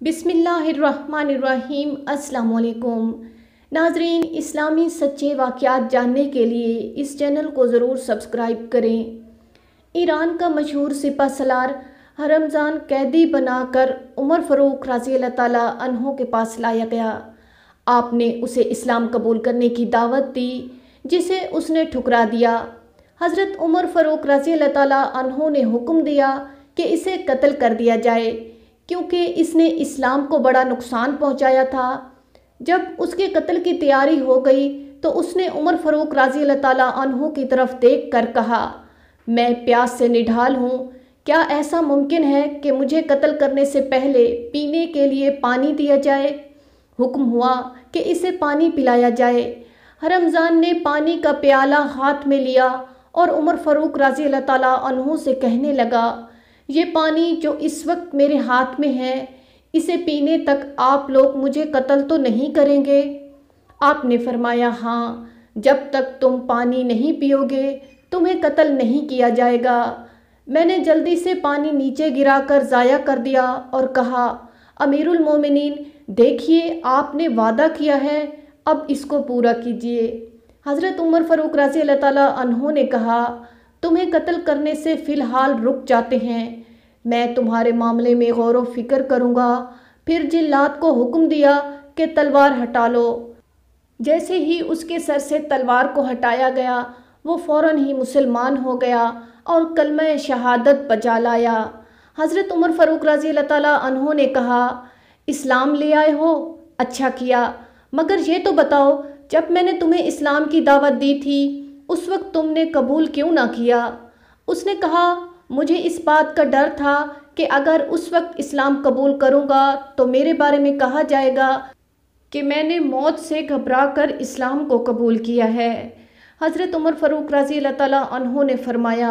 बिसमीम अल्लाम नाजरीन, इस्लामी सच्चे वाक़ात जानने के लिए इस चैनल को ज़रूर सब्सक्राइब करें। ईरान का मशहूर सिपा सलार हरमज़ान कैदी बनाकर उमर फ़रूक रज़ी तहों के पास लाया गया। आपने उसे इस्लाम कबूल करने की दावत दी, जिसे उसने ठुकरा दिया। हज़रत उमर फ़रूक रज़ी तहों ने हुक्म दिया कि इसे कत्ल कर दिया जाए। क्योंकि इसने इस्लाम को बड़ा नुकसान पहुँचाया था। जब उसके कत्ल की तैयारी हो गई तो उसने उमर फ़रूक राज़ी अनहु की तरफ़ देख कर कहा, मैं प्यास से निढाल हूँ। क्या ऐसा मुमकिन है कि मुझे कत्ल करने से पहले पीने के लिए पानी दिया जाए? हुक्म हुआ कि इसे पानी पिलाया जाए। हरमज़ान ने पानी का प्याला हाथ में लिया और उमर फ़रूक राज़ी अल्लाह से कहने लगा ये पानी जो इस वक्त मेरे हाथ में है, इसे पीने तक आप लोग मुझे कत्ल तो नहीं करेंगे? आपने फरमाया हाँ जब तक तुम पानी नहीं पियोगे, तुम्हें कत्ल नहीं किया जाएगा। मैंने जल्दी से पानी नीचे गिराकर ज़ाया कर दिया और कहा, अमीरुल मोमिनीन, देखिए, आपने वादा किया है, अब इसको पूरा कीजिए। हज़रत उमर फ़रूक रज़ी अल्लाह ने कहा तुम्हें कत्ल करने से फ़िलहाल रुक जाते हैं। मैं तुम्हारे मामले में गौर फ़िक्र करूँगा। फिर जिल्लात को हुक्म दिया कि तलवार हटा लो। जैसे ही उसके सर से तलवार को हटाया गया, वो फ़ौर ही मुसलमान हो गया और कलम शहादत बजा लाया। हज़रत उमर फ़ारूक रज़ी अल्लाह ने कहा, इस्लाम ले आए हो? अच्छा किया। मगर ये तो बताओ, जब मैंने तुम्हें इस्लाम की दावत दी थी उस वक्त तुमने कबूल क्यों ना किया? उसने कहा, मुझे इस बात का डर था कि अगर उस वक्त इस्लाम कबूल करूँगा तो मेरे बारे में कहा जाएगा कि मैंने मौत से घबरा कर इस्लाम को कबूल किया है। हज़रत उमर फ़रूक रज़ी अल्लाह ने फरमाया,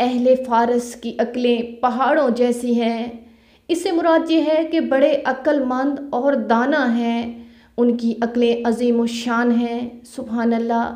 अहले फ़ारस की अकलें पहाड़ों जैसी हैं। इससे मुराद ये है कि बड़े अक्लमंद और दाना हैं। उनकी अकलें अजीम शान हैं सुबहान अल्लाह।